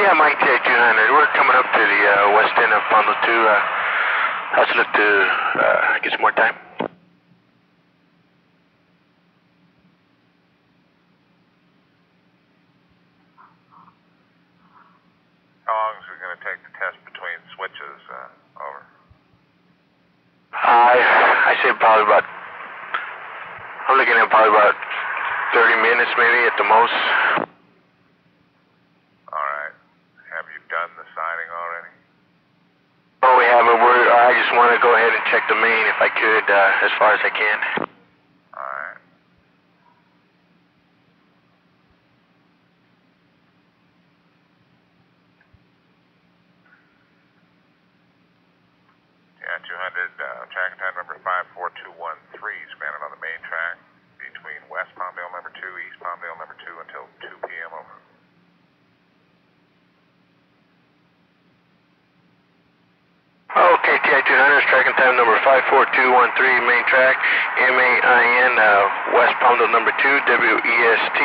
Yeah, Mike J 200. We're coming up to the uh, west end of Bundle 2. Uh, let's look to uh, get some more time. How long is it going to take to test between switches? Uh, over. I I say probably about. I'm looking at probably about 30 minutes, maybe at the most. All right. Have you done the signing already? Oh, we haven't. We're, I just want to go ahead and check the main if I could, uh, as far as I can. All right. Yeah, 200, uh, track time number 54213, spanning on the main track between West Palmdale number 2, East Palmdale number 2 until 2 p.m. over. Okay, TI 200 tracking time number 54213, main track, M-A-I-N, uh, West Palmdale number 2, W-E-S-T,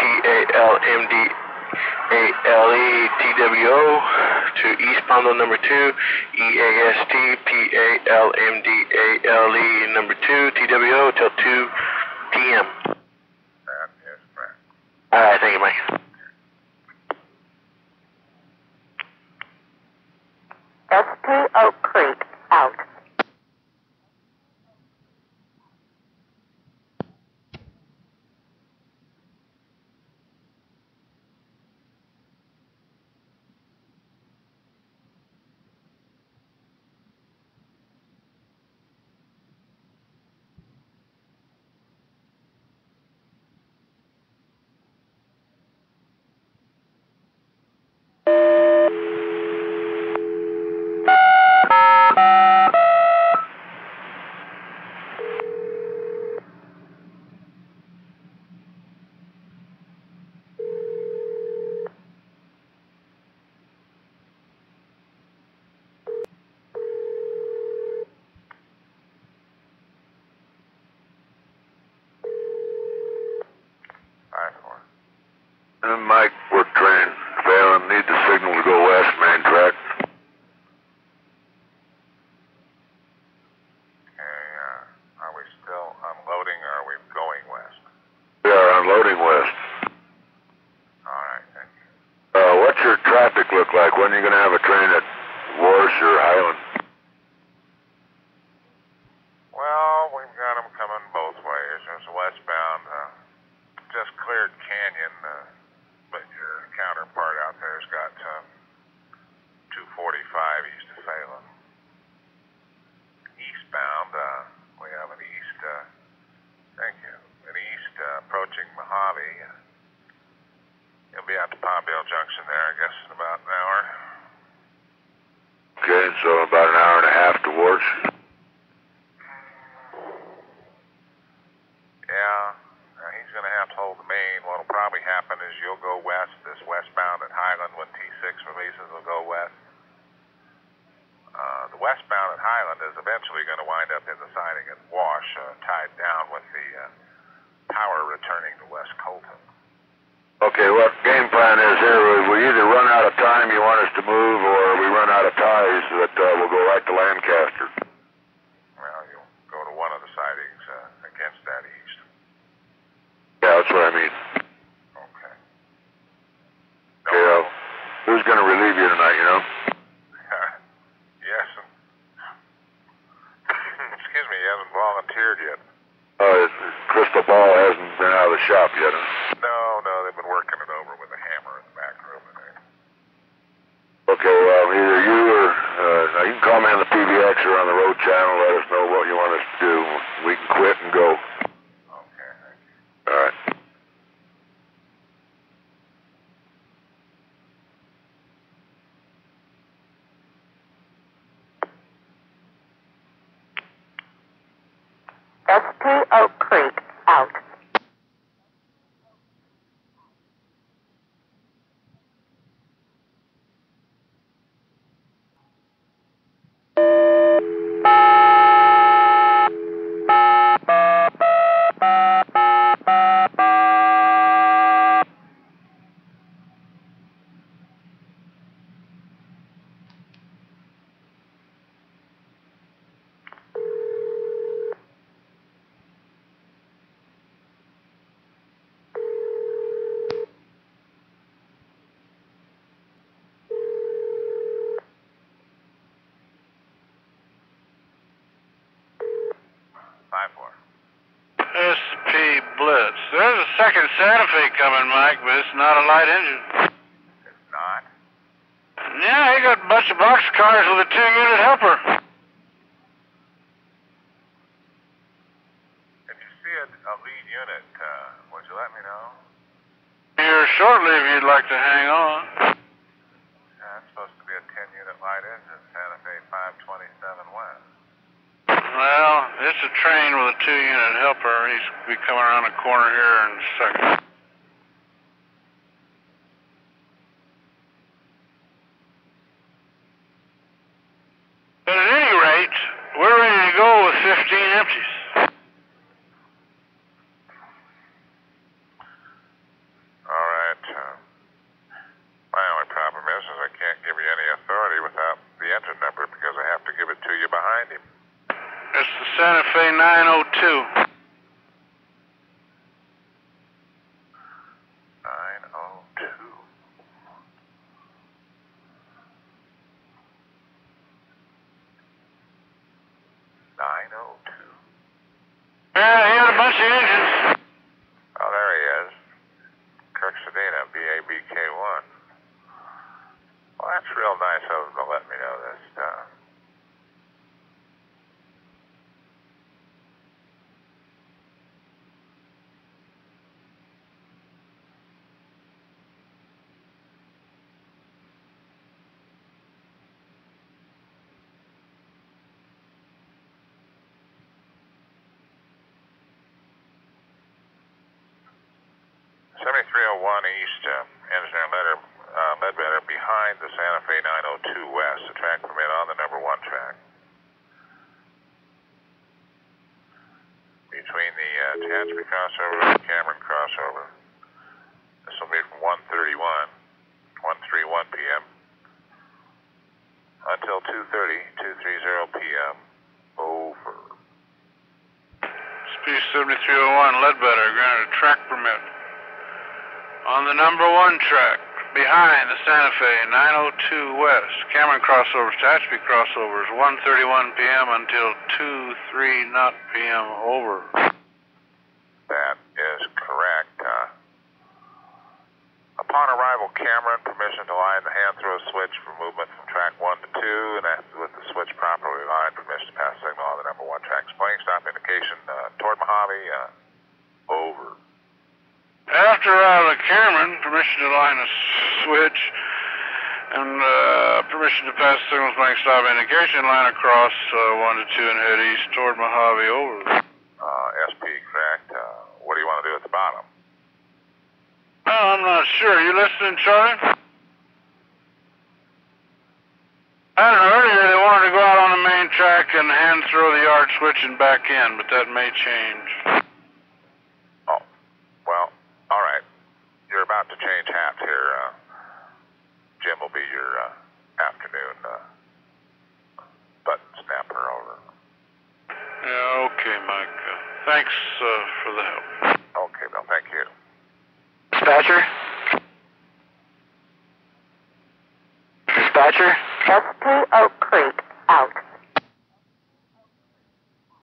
P-A-L-M-D, A-L-E, T-W-O, to East Palmdale number 2, E-A-S-T, P-A-L-M-D-A-L-E, number 2, T-W-O, till 2 p.m. That is correct. All right, thank you, Mike. SP Oak Creek, out. Five four. Uh, Mike, we're train failing. Need the signal to go west, main track. Okay, uh, are we still unloading or are we going west? We are unloading west. All right, thank you. Uh, what's your traffic look like? When are you going to have a train at Warsh or Highland? Well, we've got them coming both ways. Westbound, uh, just cleared Canyon, uh, but your counterpart out there's got uh, 245 east of Phelan. Eastbound, uh, we have an east, uh, thank you, an east uh, approaching Mojave. You'll be out to Palmdale Junction there, I guess, in about an hour. Okay, so about an hour and a half to Warsh. Yeah, uh, he's going to have to hold the main. What'll probably happen is you'll go west, this westbound at Highland when T6 releases will go west. Uh, the westbound at Highland is eventually going to wind up in the siding at Wash, uh, tied down with the uh, power returning to West Colton. Okay, what game plan is here? We either run out of time, you want us to move, or we run out of ties that uh, we'll go right to Lancaster. Well, you'll go to one of the sidings uh, against that east. Yeah, that's what I mean. Okay. Okay, uh, who's going to relieve you tonight, you know? yes, and excuse me, he hasn't volunteered yet. Uh, Crystal Ball hasn't been out of the shop yet, huh? No, no, they've been working it over with a hammer in the back room. there. Okay, well, either you or, uh, now you can call me on the PBX or on the road channel, let us know what you want us to do. We can quit and go. Second Santa Fe coming, Mike, but it's not a light engine. It's not. Yeah, he got a bunch of box cars with a two-unit helper. If you see a, a lead unit, uh, would you let me know? Here shortly if you'd like to hang on. Yeah, it's supposed to be a 10 unit light engine, Santa Fe 527 West. Well, it's a train with a two-unit helper. He's be coming around the corner here in a second. But at any rate, we're ready to go with 15 empties. All right. Uh, my only problem is, is I can't give you any authority without the engine number because I have to give it to you behind him. It's the Santa Fe 902. 902. Nine oh two. Yeah, he had a bunch of engines. Oh, there he is. Kirk Sedina, BABK1. Well, that's real nice of him 7301 East, um, uh, engineer letter, uh, Ledbetter, behind the Santa Fe 902 West, the track permit on the number one track. Between the uh, crossover and the Cameron crossover. This will be from 131, 131 p.m. until 2.30, 2.30 p.m. Over. Speed 7301, Ledbetter, granted a track permit on the number one track behind the Santa Fe 902 West. Cameron crossovers, Tehachapi crossovers, 1:31 p.m. until 2:03 not p.m. Over. That is correct. Uh, upon arrival, Cameron, permission to line the hand throw switch for movement from track 1 to 2, and after with the switch properly lined, permission to pass signal on the number 1 track. Playing stop indication uh, toward Mojave. Uh, over. After arrival Cameron, permission to line a switch and uh, permission to pass signals blank stop indication line across uh, 1 to 2 and head east toward Mojave. Over. Uh, SP, correct. Uh, what do you want to do at the bottom? Well, I'm not sure. You listening, Charlie? I don't know. Earlier they wanted to go out on the main track and hand throw the yard switch and back in, but that may change. Oh, well, all right. You're about to change hats here. Uh, Jim will be your uh, afternoon uh, button snapper over. Yeah, okay, Mike. Uh, thanks uh, for the help. Okay, Bill. Thank you. Dispatcher?